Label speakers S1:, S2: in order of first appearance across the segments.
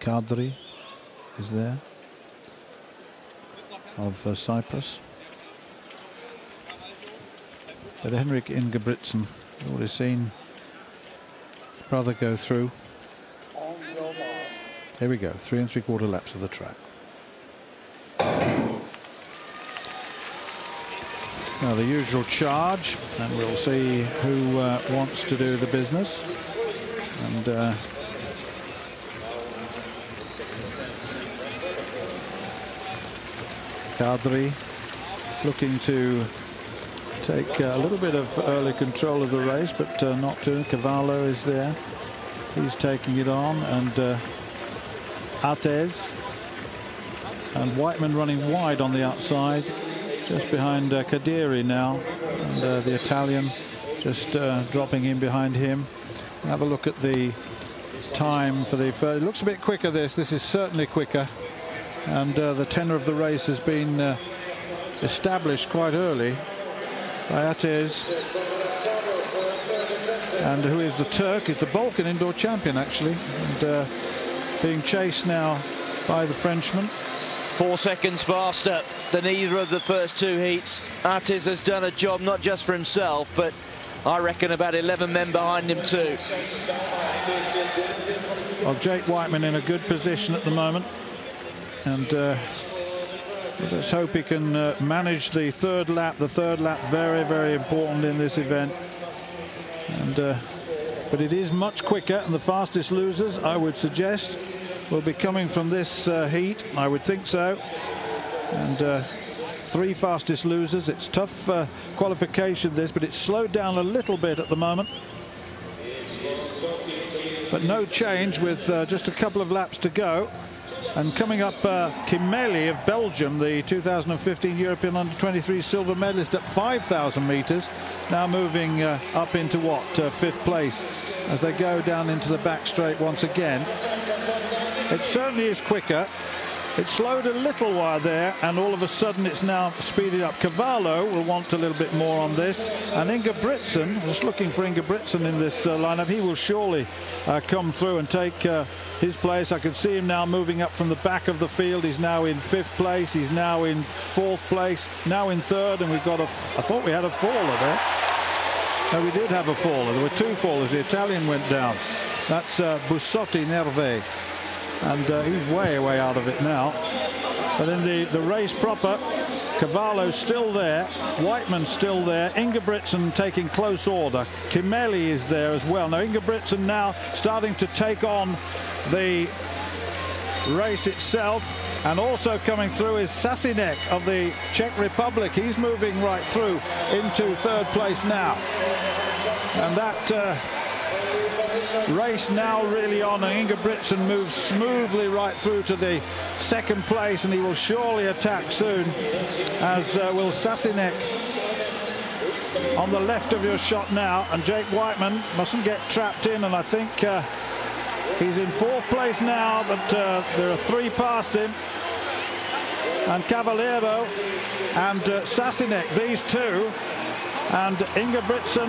S1: Kadri is there of uh, Cyprus. But Henrik Ingebrigtsen, already seen brother go through. Here we go, three and three quarter laps of the track. Now the usual charge, and we'll see who uh, wants to do the business. And uh, Kadri looking to take uh, a little bit of early control of the race, but uh, not to. Carvalho is there. He's taking it on, and uh, Atez and Wightman running wide on the outside, just behind uh, Khadiri now, and uh, the Italian just uh, dropping in behind him. Have a look at the time for the first. It looks a bit quicker. This this is certainly quicker, and uh, the tenor of the race has been uh, established quite early by Atez. And who is the Turk? Is the Balkan indoor champion actually, and uh, being chased now by the Frenchman.
S2: Four seconds faster than either of the first two heats. Atez has done a job not just for himself, but I reckon about 11 men behind him too.
S1: Well, Jake Wightman in a good position at the moment. And uh, let's hope he can uh, manage the third lap. The third lap very, very important in this event. And uh, But it is much quicker, and the fastest losers, I would suggest, will be coming from this uh, heat. I would think so. And uh, three fastest losers. It's tough uh, qualification this, but it's slowed down a little bit at the moment. But no change with just a couple of laps to go. And coming up, uh, Kimeli of Belgium, the 2015 European Under-23 silver medalist at 5,000 metres, now moving uh, up into what, uh, fifth place, as they go down into the back straight once again. It certainly is quicker. It slowed a little while there, and all of a sudden it's now speeded up. Carvalho will want a little bit more on this. And Ingebrigtsen, just looking for Ingebrigtsen in this uh, lineup, he will surely uh, come through and take uh, his place. I can see him now moving up from the back of the field. He's now in fifth place. He's now in fourth place, now in third, and we've got a, I thought we had a faller there. No, we did have a faller. There were two fallers. The Italian went down. That's uh, Bussotti Neves and uh, he's way, way out of it now. But in the, the race proper, Carvalho's still there, Wightman's still there, Ingebrigtsen taking close order, Kimeli is there as well. Now Ingebrigtsen now starting to take on the race itself and also coming through is Sasinek of the Czech Republic. He's moving right through into third place now. And that uh, race now really on and Ingebrigtsen moves smoothly right through to the second place and he will surely attack soon as uh, will Sasinek on the left of your shot now and Jake Wightman mustn't get trapped in and I think uh, he's in fourth place now but uh, there are three past him. And Cavallero and uh, Sasinek these two and Ingebrigtsen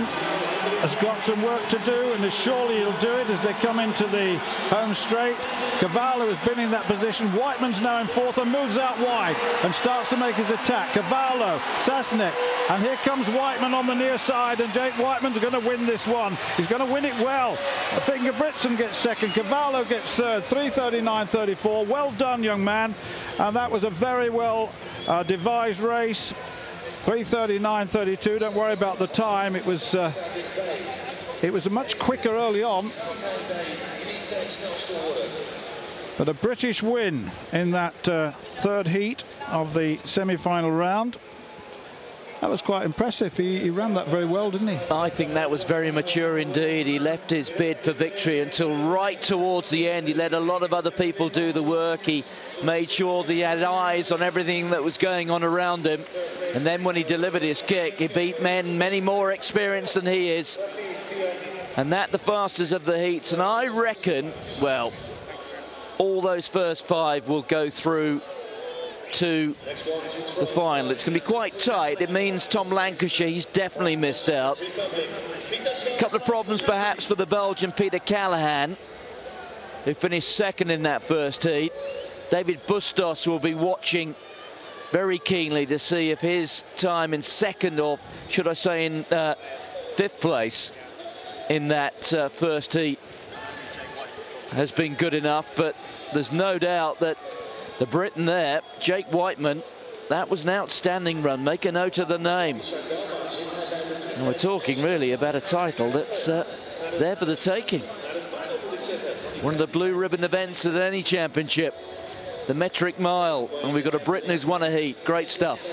S1: has got some work to do and surely he'll do it as they come into the home straight. Carvalho has been in that position. Wightman's now in fourth and moves out wide and starts to make his attack. Carvalho, Sasinek, and here comes Wightman on the near side and Jake Wightman's going to win this one. He's going to win it well. I think Ingebrigtsen gets second. Carvalho gets third. 339.34. Well done, young man. And that was a very well uh, devised race. 339.32. Don't worry about the time. It was uh, it was much quicker early on. But a British win in that uh, third heat of the semi-final round. That was quite impressive. He, he, ran that very well, didn't he?
S2: I think that was very mature indeed. He left his bid for victory until right towards the end. He let a lot of other people do the work. He made sure that he had eyes on everything that was going on around him. And then when he delivered his kick, he beat men many more experienced than he is. And that the fastest of the heats. And I reckon, well, all those first five will go through to the final. It's going to be quite tight. It means Tom Lancashire, he's definitely missed out. A couple of problems perhaps for the Belgian Peter Callahan. who finished second in that first heat. David Bustos will be watching very keenly to see if his time in second or should I say in uh, fifth place in that uh, first heat has been good enough but there's no doubt that the Briton there Jake Wightman that was an outstanding run. Make a note of the name. And we're talking really about a title that's uh, there for the taking. One of the blue ribbon events of any championship the metric mile. And we've got a Briton who's won a heat. Great stuff